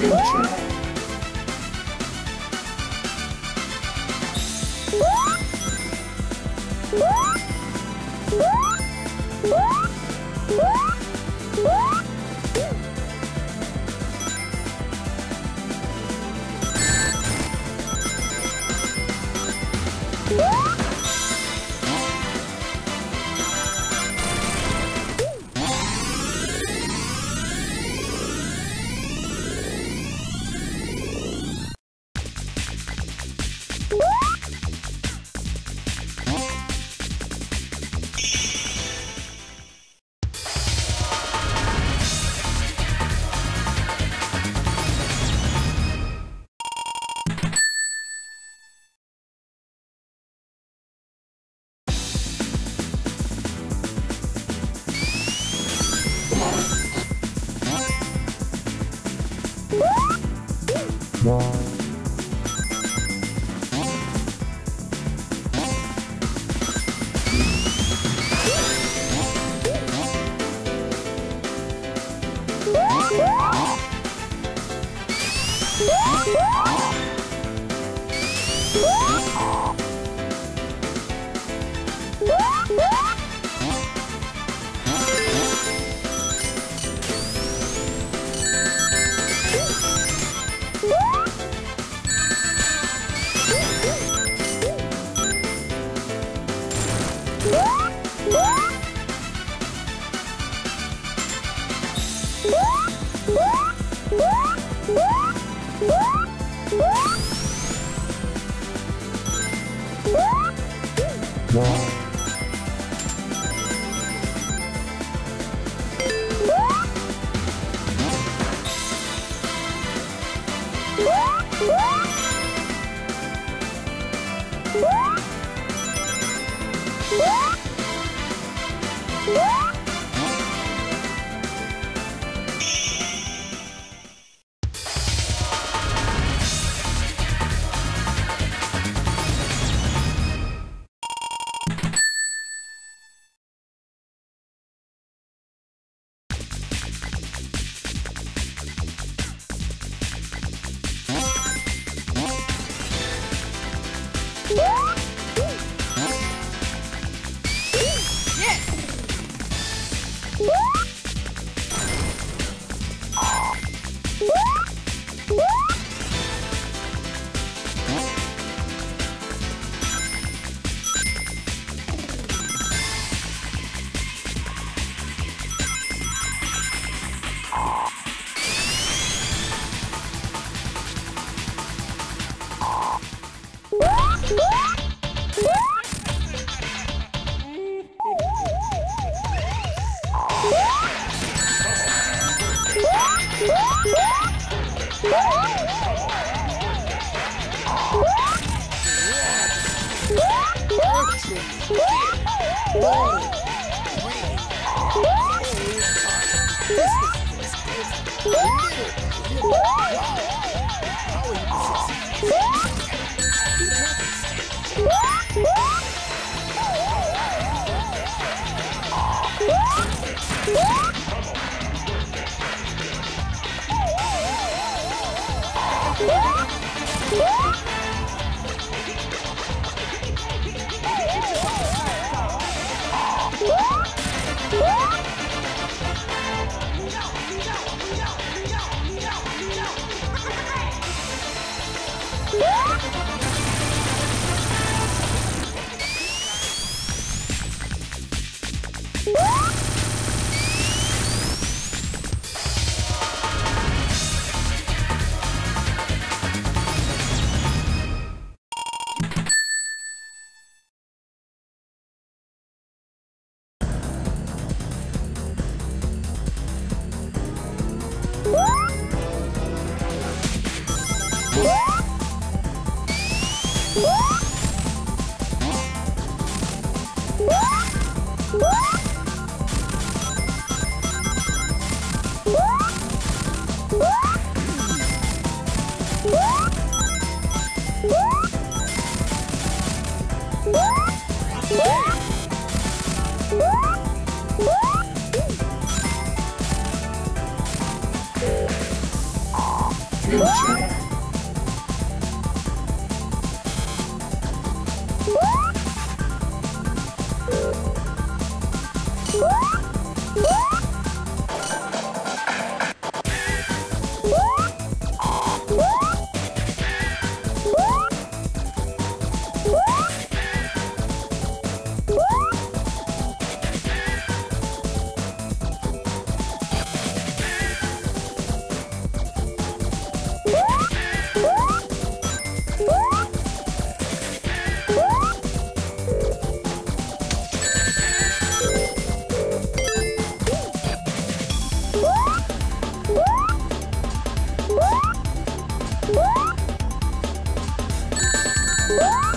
Adventure. 와. Woo! Oh! Yeah! What?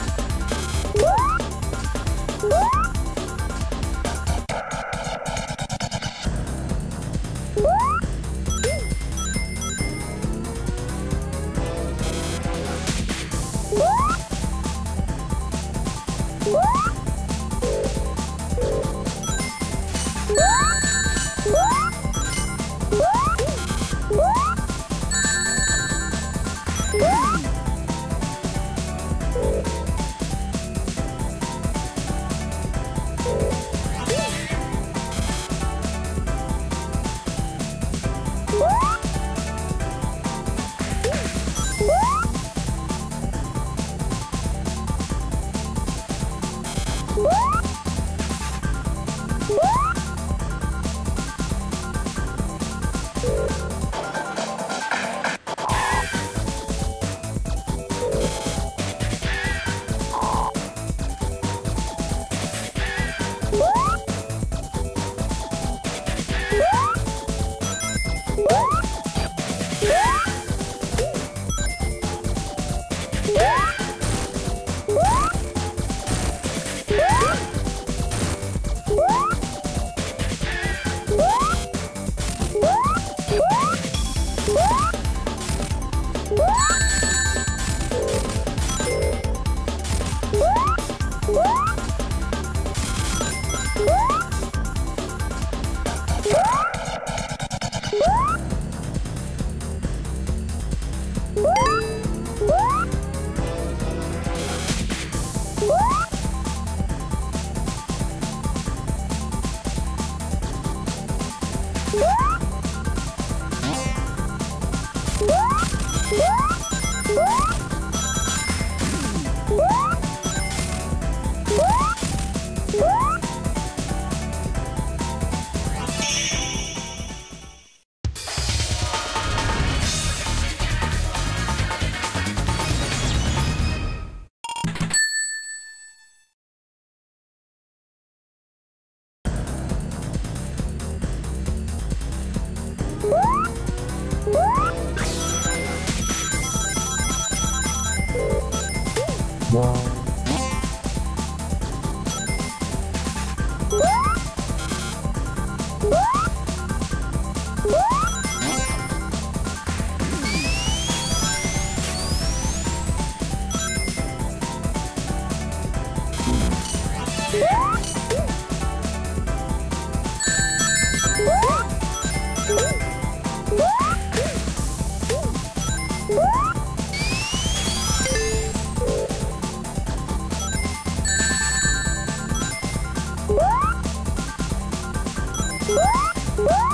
Woo!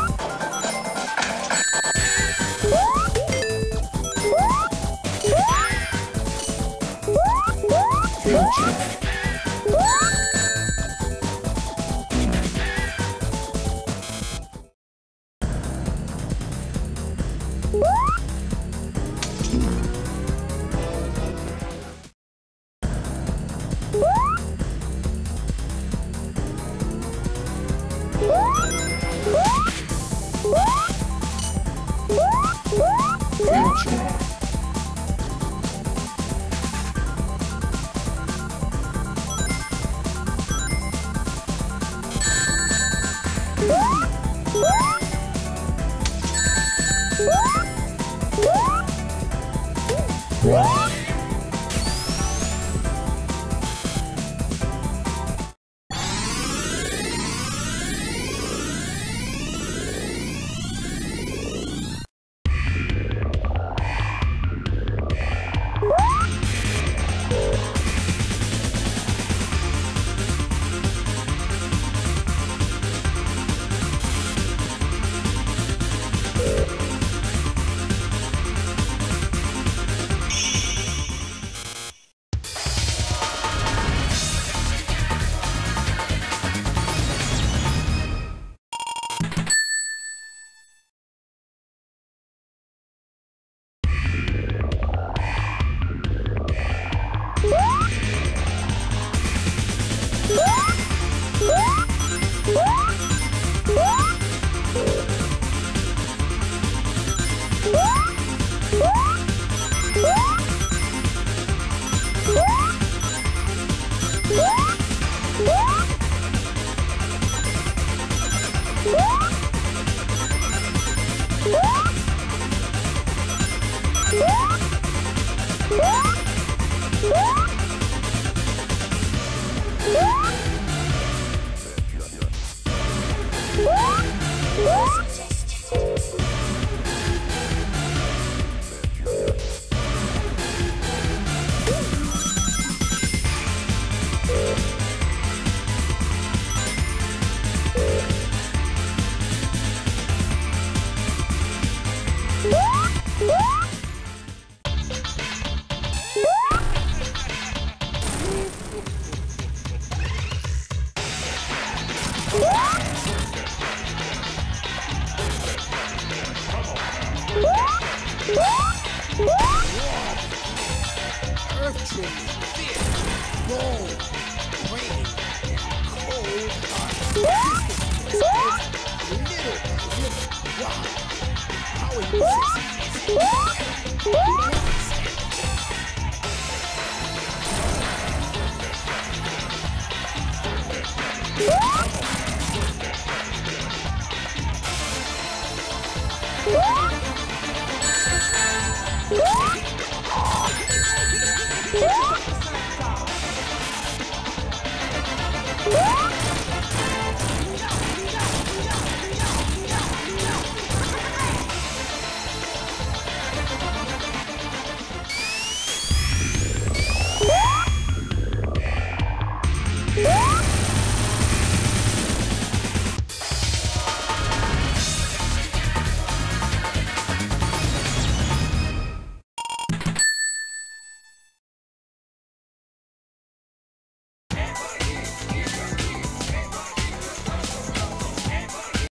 Earth fear, gold,